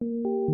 you